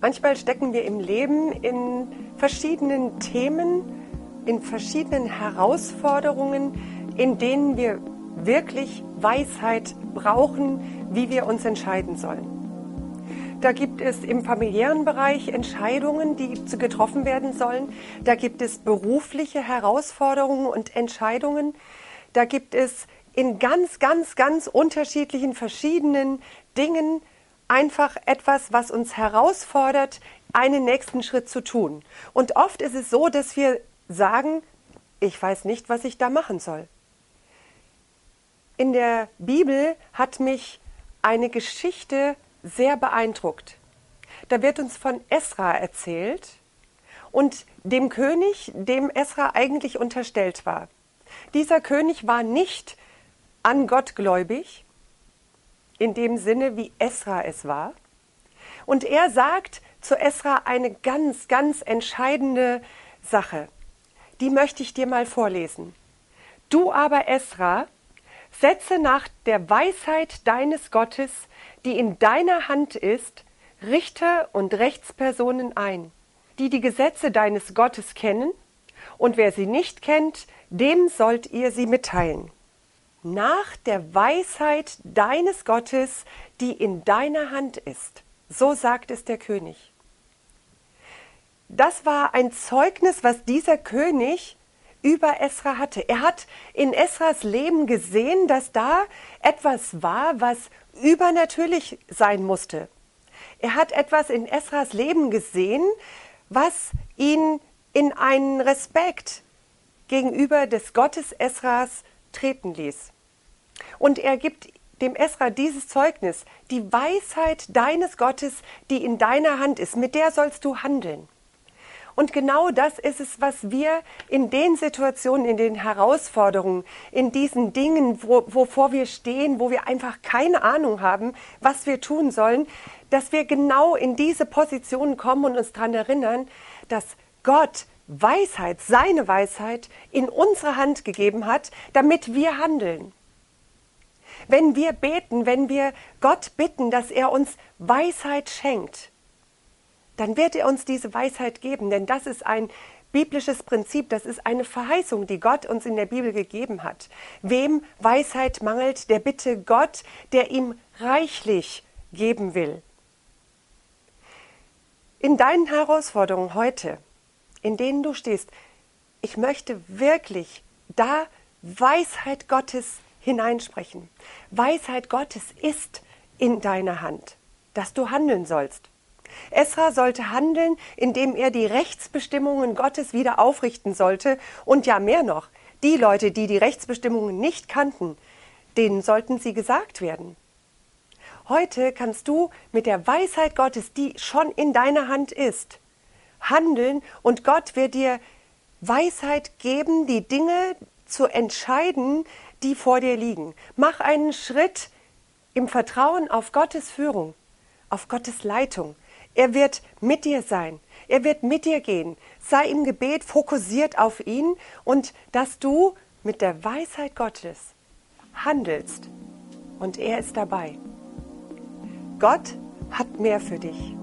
Manchmal stecken wir im Leben in verschiedenen Themen, in verschiedenen Herausforderungen, in denen wir wirklich Weisheit brauchen, wie wir uns entscheiden sollen. Da gibt es im familiären Bereich Entscheidungen, die getroffen werden sollen. Da gibt es berufliche Herausforderungen und Entscheidungen. Da gibt es in ganz, ganz, ganz unterschiedlichen, verschiedenen Dingen einfach etwas, was uns herausfordert, einen nächsten Schritt zu tun. Und oft ist es so, dass wir sagen, ich weiß nicht, was ich da machen soll. In der Bibel hat mich eine Geschichte sehr beeindruckt. Da wird uns von Esra erzählt und dem König, dem Esra eigentlich unterstellt war. Dieser König war nicht an Gott gläubig, in dem Sinne, wie Esra es war. Und er sagt zu Esra eine ganz, ganz entscheidende Sache. Die möchte ich dir mal vorlesen. Du aber, Esra, setze nach der Weisheit deines Gottes, die in deiner Hand ist, Richter und Rechtspersonen ein, die die Gesetze deines Gottes kennen, und wer sie nicht kennt, dem sollt ihr sie mitteilen nach der Weisheit deines Gottes, die in deiner Hand ist. So sagt es der König. Das war ein Zeugnis, was dieser König über Esra hatte. Er hat in Esras Leben gesehen, dass da etwas war, was übernatürlich sein musste. Er hat etwas in Esras Leben gesehen, was ihn in einen Respekt gegenüber des Gottes Esras treten ließ. Und er gibt dem Esra dieses Zeugnis, die Weisheit deines Gottes, die in deiner Hand ist, mit der sollst du handeln. Und genau das ist es, was wir in den Situationen, in den Herausforderungen, in diesen Dingen, wo, wovor wir stehen, wo wir einfach keine Ahnung haben, was wir tun sollen, dass wir genau in diese Positionen kommen und uns daran erinnern, dass Gott Weisheit, seine Weisheit in unsere Hand gegeben hat, damit wir handeln. Wenn wir beten, wenn wir Gott bitten, dass er uns Weisheit schenkt, dann wird er uns diese Weisheit geben, denn das ist ein biblisches Prinzip, das ist eine Verheißung, die Gott uns in der Bibel gegeben hat. Wem Weisheit mangelt, der bitte Gott, der ihm reichlich geben will. In deinen Herausforderungen heute, in denen du stehst, ich möchte wirklich da Weisheit Gottes hineinsprechen. Weisheit Gottes ist in deiner Hand, dass du handeln sollst. Esra sollte handeln, indem er die Rechtsbestimmungen Gottes wieder aufrichten sollte und ja mehr noch, die Leute, die die Rechtsbestimmungen nicht kannten, denen sollten sie gesagt werden. Heute kannst du mit der Weisheit Gottes, die schon in deiner Hand ist, handeln und Gott wird dir Weisheit geben, die Dinge zu entscheiden, die vor dir liegen. Mach einen Schritt im Vertrauen auf Gottes Führung, auf Gottes Leitung. Er wird mit dir sein. Er wird mit dir gehen. Sei im Gebet fokussiert auf ihn und dass du mit der Weisheit Gottes handelst. Und er ist dabei. Gott hat mehr für dich.